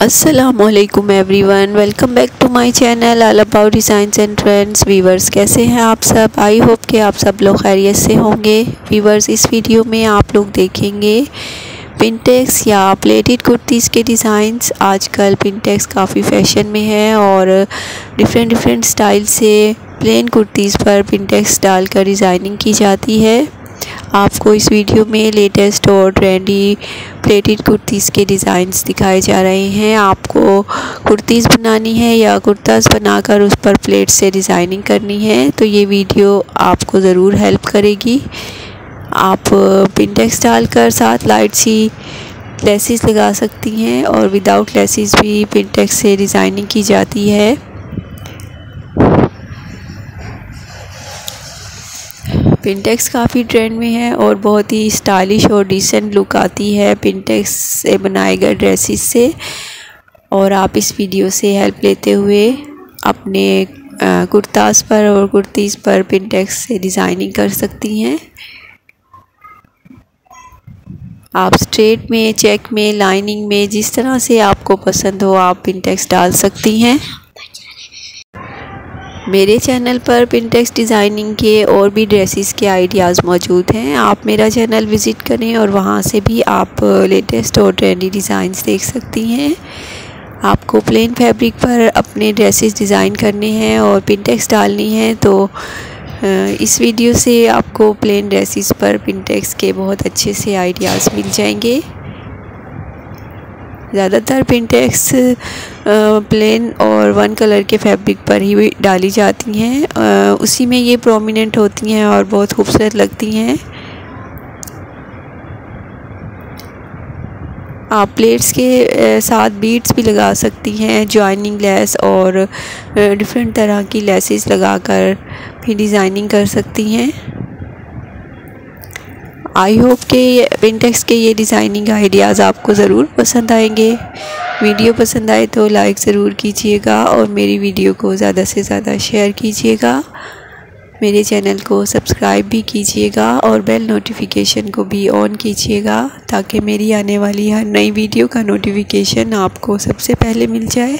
असलकुम everyone welcome back to my channel all about designs and trends viewers कैसे हैं आप सब? आई होप कि आप सब लोग खैरियत से होंगे। वीवर्स इस वीडियो में आप लोग देखेंगे पिनटेक्स या प्लेटेड कुर्तीज़ के डिज़ाइंस आजकल पिनटेक्स काफ़ी फ़ैशन में है और डिफरेंट डिफरेंट स्टाइल से प्लेन कुर्तीज़ पर पिनटेक्स डालकर डिज़ाइनिंग की जाती है। आपको इस वीडियो में लेटेस्ट और ट्रेंडी प्लेटेड कुर्तीज़ के डिज़ाइंस दिखाए जा रहे हैं आपको कुर्तीज़ बनानी है या कुर्ताज़ बनाकर उस पर प्लेट से डिज़ाइनिंग करनी है तो ये वीडियो आपको ज़रूर हेल्प करेगी आप पिनटेक्स डालकर साथ लाइट सी लेसिस लगा सकती हैं और विदाउट लेसिस भी पिनटेक्स से डिज़ाइनिंग की जाती है पिनटेक्स काफ़ी ट्रेंड में है और बहुत ही स्टाइलिश और डिसेंट लुक आती है पिनटेक्स से बनाए गए ड्रेसेस से। और आप इस वीडियो से हेल्प लेते हुए अपने कुर्ताज़ पर और कुर्तीज़ पर पिनटेक्स से डिज़ाइनिंग कर सकती हैं। आप स्ट्रेट में चेक में लाइनिंग में, जिस तरह से आपको पसंद हो आप पिनटेक्स डाल सकती हैं। मेरे चैनल पर पिनटेक्स डिज़ाइनिंग के और भी ड्रेसेस के आइडियाज़ मौजूद हैं। आप मेरा चैनल विज़िट करें और वहाँ से भी आप लेटेस्ट और ट्रेंडी डिज़ाइंस देख सकती हैं। आपको प्लेन फैब्रिक पर अपने ड्रेसेस डिज़ाइन करने हैं और पिनटेक्स डालनी है तो इस वीडियो से आपको प्लेन ड्रेसेस पर पिनटेक्स के बहुत अच्छे से आइडियाज़ मिल जाएँगे। ज़्यादातर पिनटेक्स प्लेन और वन कलर के फैब्रिक पर ही डाली जाती हैं। उसी में ये प्रोमिनेंट होती हैं और बहुत खूबसूरत लगती हैं। आप प्लेट्स के साथ बीट्स भी लगा सकती हैं जॉइनिंग लेस और डिफरेंट तरह की लेसेस लगाकर भी डिज़ाइनिंग कर सकती हैं। आई होप के विंटेक्स के ये डिज़ाइनिंग आइडियाज़ आपको ज़रूर पसंद आएँगे। वीडियो पसंद आए तो लाइक ज़रूर कीजिएगा और मेरी वीडियो को ज़्यादा से ज़्यादा शेयर कीजिएगा। मेरे चैनल को सब्सक्राइब भी कीजिएगा और बेल नोटिफिकेशन को भी ऑन कीजिएगा ताकि मेरी आने वाली हर नई वीडियो का नोटिफिकेशन आपको सबसे पहले मिल जाए।